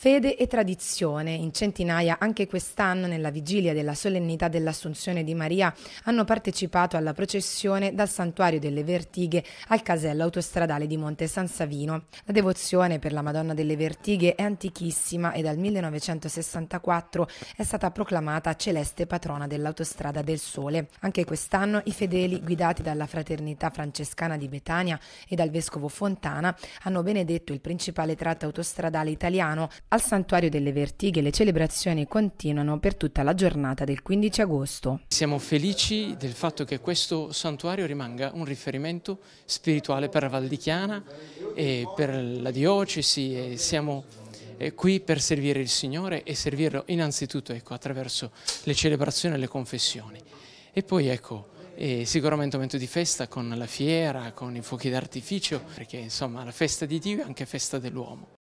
Fede e tradizione, in centinaia anche quest'anno nella vigilia della solennità dell'Assunzione di Maria hanno partecipato alla processione dal Santuario delle Vertighe al casello autostradale di Monte San Savino. La devozione per la Madonna delle Vertighe è antichissima e dal 1964 è stata proclamata celeste patrona dell'autostrada del Sole. Anche quest'anno i fedeli guidati dalla Fraternità Francescana di Betania e dal Vescovo Fontana hanno benedetto il principale tratto autostradale italiano al Santuario delle Vertighe le celebrazioni continuano per tutta la giornata del 15 agosto. Siamo felici del fatto che questo santuario rimanga un riferimento spirituale per la Val di Chiana e per la diocesi e siamo eh, qui per servire il Signore e servirlo innanzitutto ecco, attraverso le celebrazioni e le confessioni. E poi ecco, è sicuramente un momento di festa con la fiera, con i fuochi d'artificio, perché insomma la festa di Dio è anche festa dell'uomo.